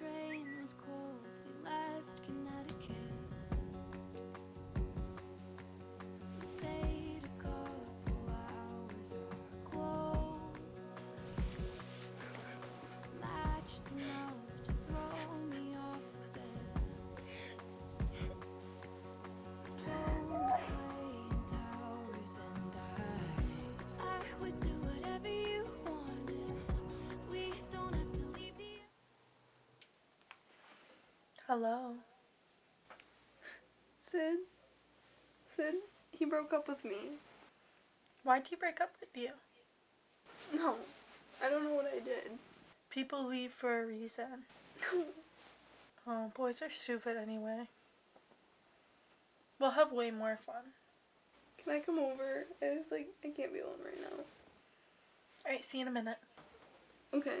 train was cold, Hello. Sid? Sid? He broke up with me. Why'd he break up with you? No. I don't know what I did. People leave for a reason. No. Oh, boys are stupid anyway. We'll have way more fun. Can I come over? I just like I can't be alone right now. Alright, see you in a minute. Okay.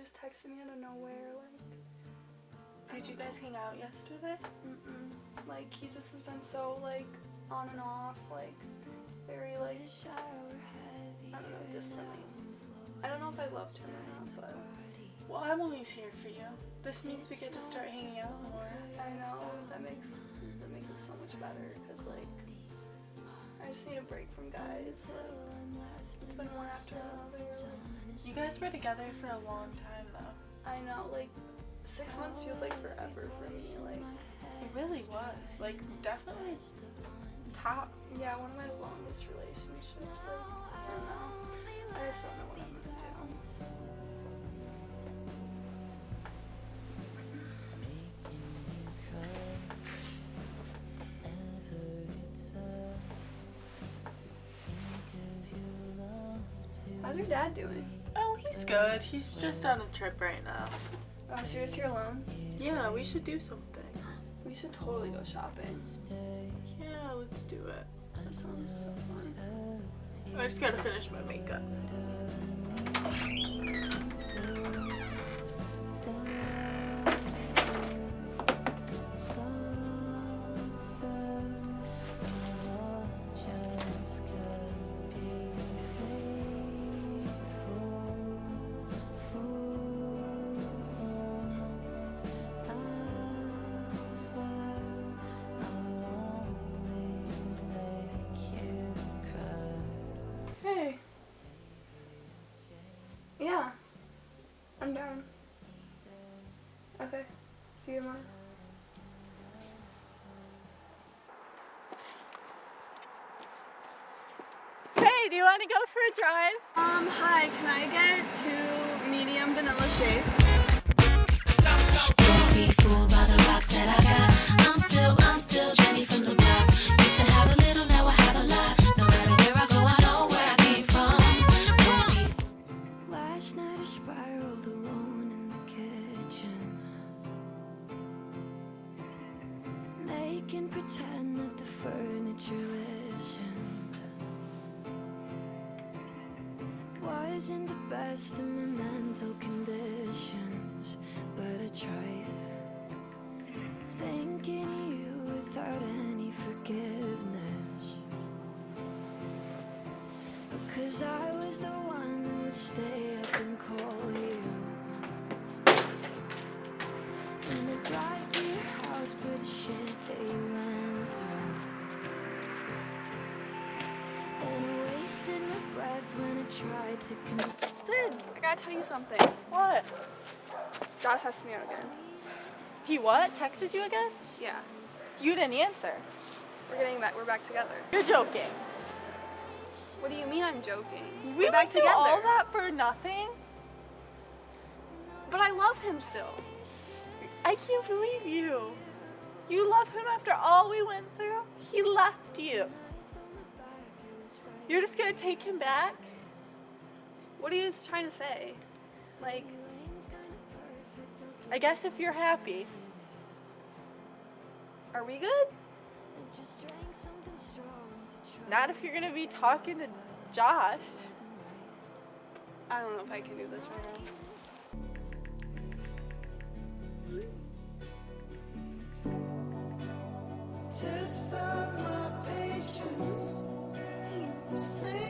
just texted me out of nowhere. Like, Did you guys hang out yesterday? mm-mm. Like he just has been so like on and off, like very like I don't know, distantly. I don't know if I loved him or not, but Well, I'm always here for you. This means we get to start hanging out more. I know that makes that makes it so much better because like I just need a break from guys. Like it's been one. You guys were together for a long time though. I know, like six months feels like forever for me. Like It really was. Like, definitely top. yeah, one of my longest relationships. Like I don't know. I just don't know what I'm gonna do. How's your dad doing? He's good. He's just on a trip right now. Oh, so you're just here alone? Yeah, we should do something. We should totally go shopping. Yeah, let's do it. That sounds so fun. I just gotta finish my makeup. See you tomorrow. Hey, do you want to go for a drive? Um, hi, can I get two medium vanilla shakes? Don't be fooled by the rocks that I got. I'm still, I'm still Jenny from the block. Used to have a little, now I have a lot. No matter where I go, I know where I came from. Last night I spiraled alone in the kitchen. Making pretend that the furniture listened. Wasn't the best of my mental conditions, but I tried. Thinking of you without any forgiveness. Because I was the one who would stay up and call you. And I drive to your house for the shit that you Sid, I gotta tell you something. What? Josh asked me out again. He what? Texted you again? Yeah. You didn't answer. We're getting back we're back together. You're joking. What do you mean I'm joking? We we're back went through together. all that for nothing? But I love him still. I can't believe you. You love him after all we went through? He left you. You're just gonna take him back? What are you trying to say? Like I guess if you're happy. Are we good? Just drank something strong to try Not if you're gonna be talking to Josh. I don't know if I can do this right now. Test of my patience. There's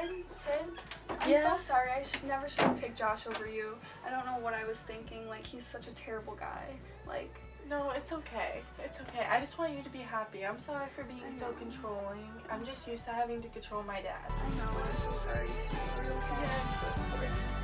Sid, Sid, I'm Yeah? so sorry. I sh- never should have picked Josh over you. I don't know what I was thinking. Like, he's such a terrible guy. Like, No, it's okay. It's okay. I just want you to be happy. I'm sorry for being so controlling. I'm just used to having to control my dad. I know, I'm so sorry. Are you okay? Yeah.